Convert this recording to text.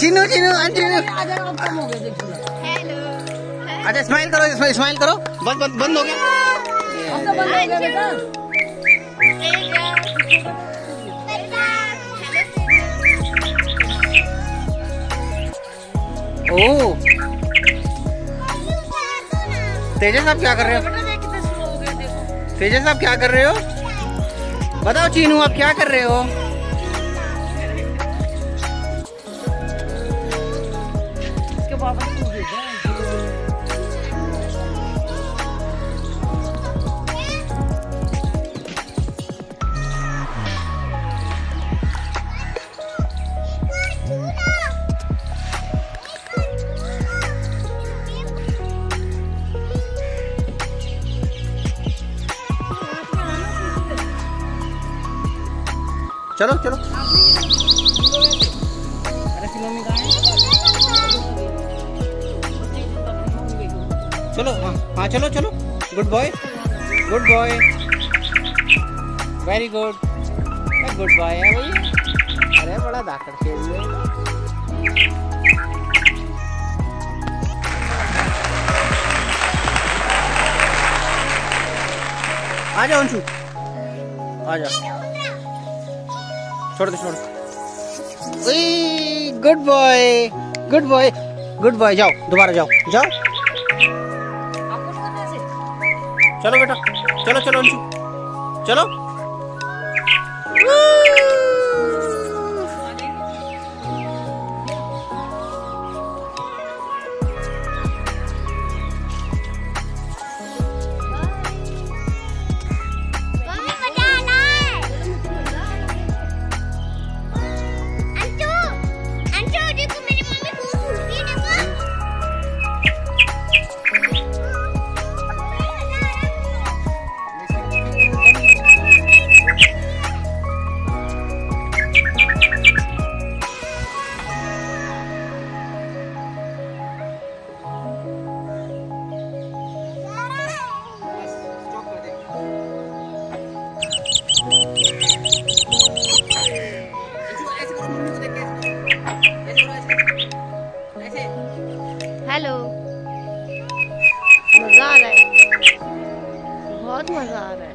चिनू चिनू चिनू अच्छा स्माइल करो smile smile करो। बंद बंद बंद हो गया। ओ तेजस आप क्या कर रहे हो? तेजस आप क्या कर रहे हो? बताओ चीनू आप क्या कर रहे हो? चलो चलो। चलो हाँ हाँ चलो चलो। Good boy good boy very good good boy है भैया अरे, बड़ा दाकड़ खेल रहे। आ जाओ अंशु। आ जाओ। छोड़ दे छोड़ दे। Good boy good boy good boy जाओ दोबारा जाओ जाओ। चलो बेटा चलो चलो अंशु चलो। बहुत मज़ा आ रहा है।